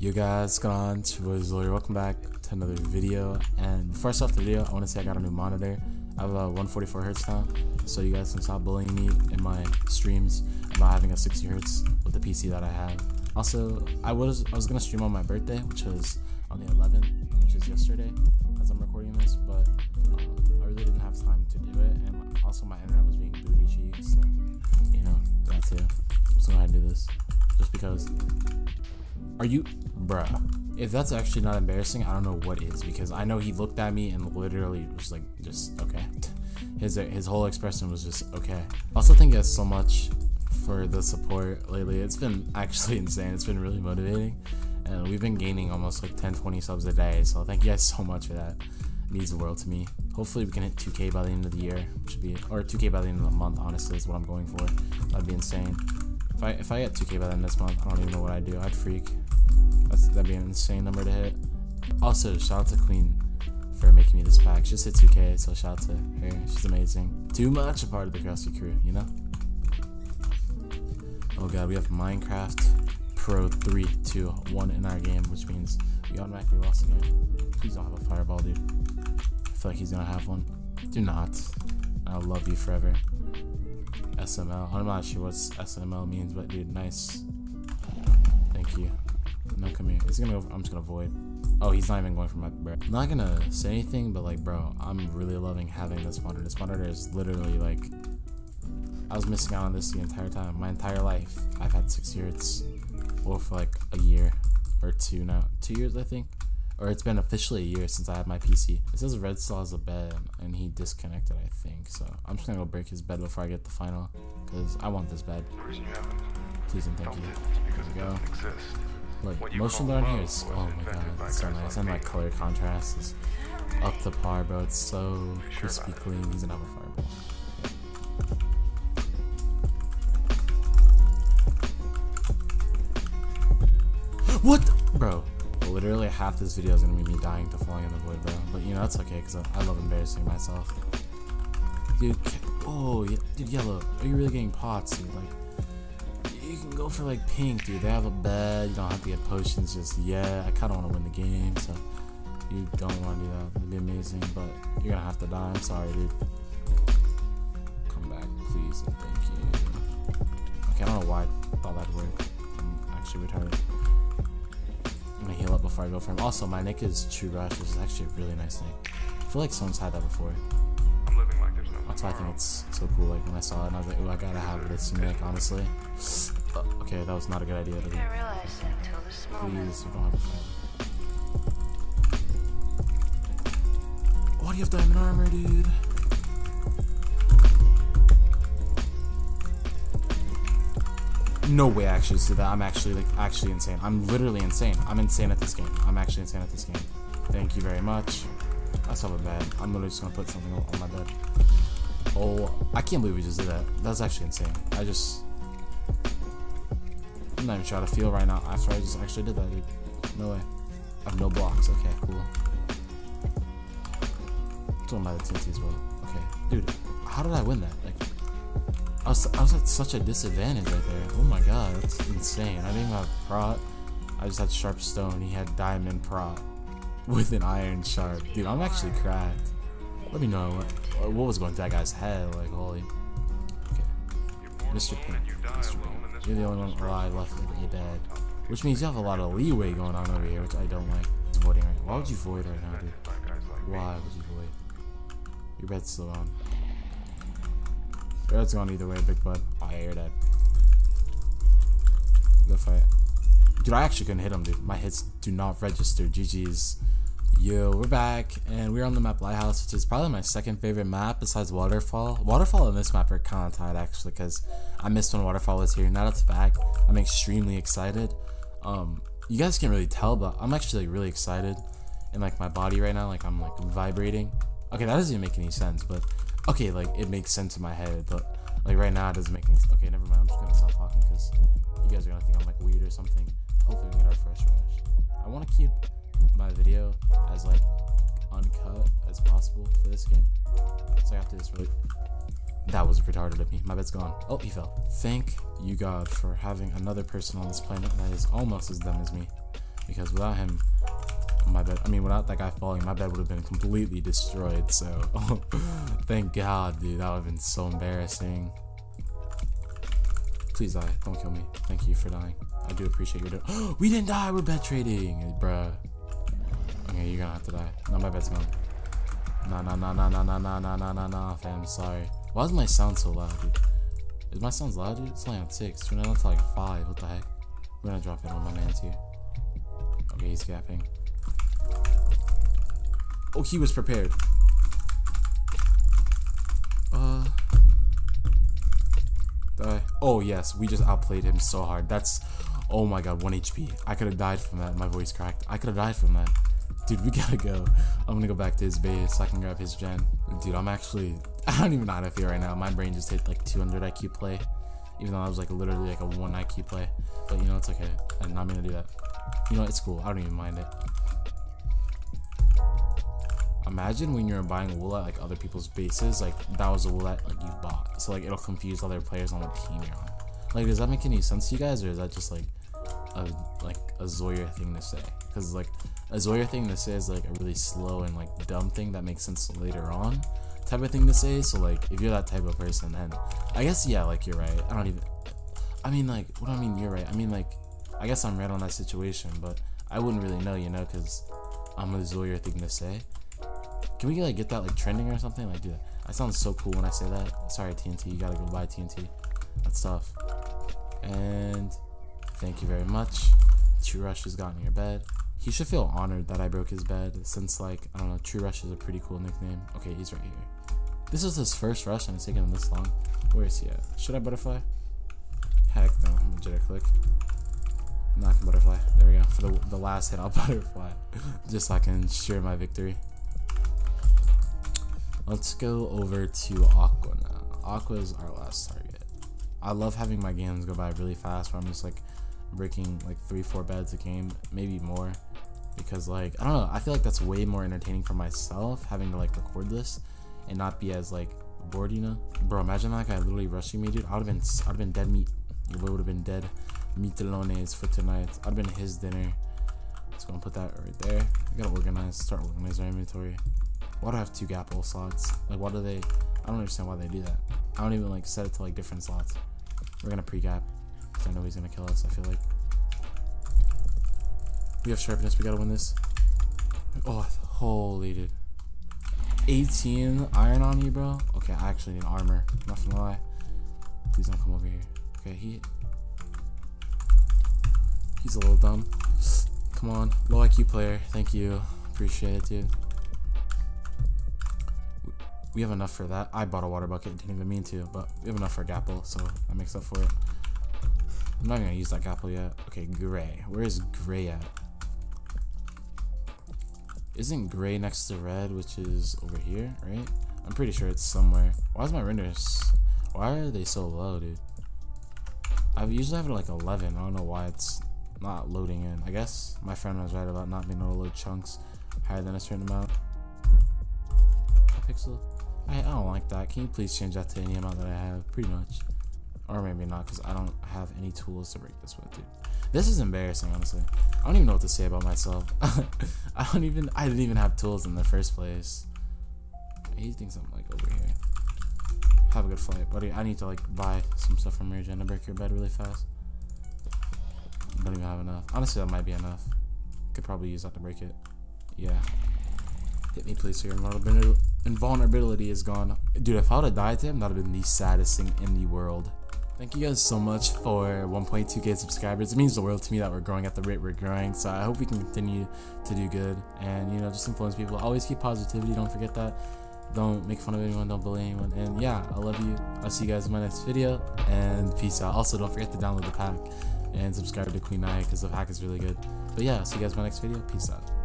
You guys, going on? It's your boy Zoyr. Welcome back to another video. And I start the video, I want to say I got a new monitor. I have a 144 hertz now, so you guys can stop bullying me in my streams about having a 60 hertz with the PC that I have. Also, I was I was gonna stream on my birthday, which was on the 11th, which is yesterday, as I'm recording this, but uh, I really didn't have time to do it, and also my internet was being booty cheeks, so you know that too. I'm gonna do this, just because. Are you, bruh? If that's actually not embarrassing, I don't know what is because I know he looked at me and literally was like, just okay. His his whole expression was just okay. Also, thank you guys so much for the support lately. It's been actually insane. It's been really motivating, and we've been gaining almost like 10, 20 subs a day. So thank you guys so much for that. It means the world to me. Hopefully, we can hit 2K by the end of the year, should be or 2K by the end of the month. Honestly, is what I'm going for. That'd be insane. If I if I get 2K by the end of this month, I don't even know what I'd do. I'd freak. That's that'd be an insane number to hit. Also, shout out to Queen for making me this pack. She just hit 2K, so shout out to her. She's amazing. Too much a part of the CrossFit crew, you know. Oh god, we have Minecraft Pro 3, 2, 1 in our game, which means we automatically lost again. Please don't have a fireball, dude. I feel like he's gonna have one. Do not. I'll love you forever. SML. I'm not sure what SML means, but dude, nice. Thank you. No, come here. It's gonna go. I'm just gonna void. Oh, he's not even going for my bro. I'm not gonna say anything, but like, bro, I'm really loving having this monitor. This monitor is literally like, I was missing out on this the entire time. My entire life, I've had six years, or for like a year or two now. Two years, I think. Or it's been officially a year since I had my PC. It says Red still has a bed, and he disconnected, I think. So I'm just gonna go break his bed before I get the final, because I want this bed. Please and thank you. Here we go. Like, motion blur here is, oh my god, it's so nice. And like color contrast is up to par, bro. It's so crispy clean. He's gonna a fireball. What? Bro, literally half this video is gonna be me dying to falling in the void, bro. But you know, that's okay, because I, I, love embarrassing myself. Dude, oh, dude, yellow, are you really getting pots, dude? Like, you can go for like pink, dude. They have a bed, you don't have to get potions just yet. I kinda wanna win the game, so you don't wanna do that. It'd be amazing, but you're gonna have to die. I'm sorry, dude. Come back, please, and thank you. Okay, I don't know why I thought that'd work. I'm actually retarded. I'm gonna heal up before I go for him. Also, my nick is True Rush, which is actually a really nice nick. I feel like someone's had that before. That's why I think it's so cool. Like when I saw it, and I was like, "Oh, I gotta have this nick." Honestly. Uh, okay, that was not a good idea to do. Please, you don't have a fight. Why do you have diamond armor, dude? No way I actually said that. I'm actually like actually insane. I'm literally insane. I'm insane at this game. I'm actually insane at this game. Thank you very much. That's not a bad. I'm literally just gonna put something on my bed. Oh, I can't believe we just did that. That's actually insane. I just I'm not even how to feel right now after I just actually did that, dude. No way. I have no blocks. Okay, cool. Doing by the TNT as well. Okay, dude, how did I win that? Like, I was, I was at such a disadvantage right there. Oh my god, that's insane. I didn't even have prot. I just had sharp stone. He had diamond prot with an iron sharp. Dude, I'm actually cracked. Let me know what, what was going through that guy's head. Like, holy. Mr. Pink. Mr. Pink. You're the only one alive left in your bed. Which means you have a lot of leeway going on over here, which I don't like. He's voiding right Why would you void right now, dude? Why would you void? Your bed's still on. Your bed's gone either way, big bud. Oh, yeah, you're dead. Go fight. Dude, I actually couldn't hit him, dude. My hits do not register. GG's. Yo, we're back, and we're on the map Lighthouse, which is probably my second favorite map besides Waterfall. Waterfall and this map are kind of tied, actually, because I missed when Waterfall was here. Now that's back, I'm extremely excited. Um, you guys can't really tell, but I'm actually like really excited in like my body right now. Like I'm like vibrating. Okay, that doesn't even make any sense, but okay, like it makes sense in my head, but like right now it doesn't make any sense. Okay, never mind. I'm just gonna stop talking because you guys are gonna think I'm like weird or something. Hopefully we get our first rush. I want to keep my video as like uncut as possible for this game. So I have to just really. That was retarded of me. My bed's gone. Oh, he fell. Thank you, God, for having another person on this planet that is almost as dumb as me. Because without him, my bed. I mean, without that guy falling, my bed would have been completely destroyed. So, thank God, dude. That would have been so embarrassing. Please die. Don't kill me. Thank you for dying. I do appreciate your we didn't die. We're bed trading, bruh. Okay, you're gonna have to die. No, my bed's. Nah, nah, nah, nah, nah, nah, nah, nah, nah, nah, nah, fam. Sorry. Why is my sound so loud, dude? Is my sound loud, dude? It's only on six. Turn it on to like five. What the heck? We're gonna drop it on my man's here. Okay, he's gapping. Oh, he was prepared. Uh. Die. Oh, yes. We just outplayed him so hard. That's. Oh my god, 1 HP. I could have died from that. My voice cracked. I could have died from that. Dude, we gotta go. I'm gonna go back to his base so I can grab his gen. Dude, I'm actually. I don't even know how to feel right now. My brain just hit like 200 IQ play. Even though I was like literally like a 1 IQ play. But you know, it's okay. I'm not gonna do that. You know, it's cool. I don't even mind it. Imagine when you're buying wool at like other people's bases, like that was a wool that like you bought. So like it'll confuse other players on what team you're on. Like, does that make any sense to you guys, or is that just like a like a Zoyr thing to say? Because like a Zoyr thing to say is like a really slow and like dumb thing that makes sense later on type of thing to say. So like if you're that type of person, then I guess yeah, like you're right. I don't even. I mean like what do I mean? You're right. I mean like I guess I'm right on that situation, but I wouldn't really know, you know, because I'm a Zoyr thing to say. Can we like get that like trending or something? Like, dude, that sounds so cool when I say that. Sorry, TNT, you gotta go buy TNT. That's tough. And thank you very much. True Rush has gotten your bed. He should feel honored that I broke his bed since like I don't know. True Rush is a pretty cool nickname. Okay, he's right here. This is his first rush and it's taken him this long. Where is he at? Should I butterfly? Heck no, I'm gonna jitter click. Not butterfly. There we go. For the, the last hit, I'll butterfly. Just so I can share my victory. Let's go over to Aqua now. Aqua is our last target. I love having my games go by really fast where I'm just like breaking like three, four beds a game, maybe more. Because like, I don't know, I feel like that's way more entertaining for myself having to like record this and not be as like bored, you know? Bro, imagine that guy literally rushing me, dude. I would have been, I'd been dead meat. Your would have been dead meatalones for tonight. I'd been his dinner. Just gonna put that right there. I gotta organize, start organizing our inventory. Why do I have two Gapple slots? Like, why do they? I don't understand why they do that. I don't even like set it to like different slots. We're gonna pre-gap. I know he's gonna kill us. I feel like we have sharpness. We gotta win this. Oh, holy dude. 18 iron on you, bro. Okay, I actually need armor. Not gonna lie. Please don't come over here. Okay, he. He's a little dumb. Come on, low IQ player. Thank you. Appreciate it, dude. We have enough for that. I bought a water bucket, didn't even mean to, but we have enough for a Gapple, so that makes up for it. I'm not gonna use that Gapple yet. Okay, gray. Where is gray at? Isn't gray next to red, which is over here, right? I'm pretty sure it's somewhere. Why is my renders? Why are they so low, dude? I usually have it like 11. I don't know why it's not loading in. I guess my friend was right about not being able to load chunks higher than a certain amount. Hypixel. I, I don't like that. Can you please change that to any amount that I have? Pretty much. Or maybe not, because I don't have any tools to break this with, dude. This is embarrassing, honestly. I don't even know what to say about myself. I don't even, I didn't even have tools in the first place. He thinks I'm like over here. Have a good flight, buddy. I need to like buy some stuff from Rage and break your bed really fast. Don't even have enough. Honestly, that might be enough. Could probably use that to break it. Yeah. Hit me, please, your invulnerability is gone. Dude, if I would have died to him, that would have been the saddest thing in the world. Thank you guys so much for 1.2k subscribers. It means the world to me that we're growing at the rate we're growing. So I hope we can continue to do good and, you know, just influence people. Always keep positivity. Don't forget that. Don't make fun of anyone. Don't bully anyone. And yeah, I love you. I'll see you guys in my next video and peace out. Also, don't forget to download the pack and subscribe to QueenNyah because the pack is really good. But yeah, see you guys in my next video. Peace out.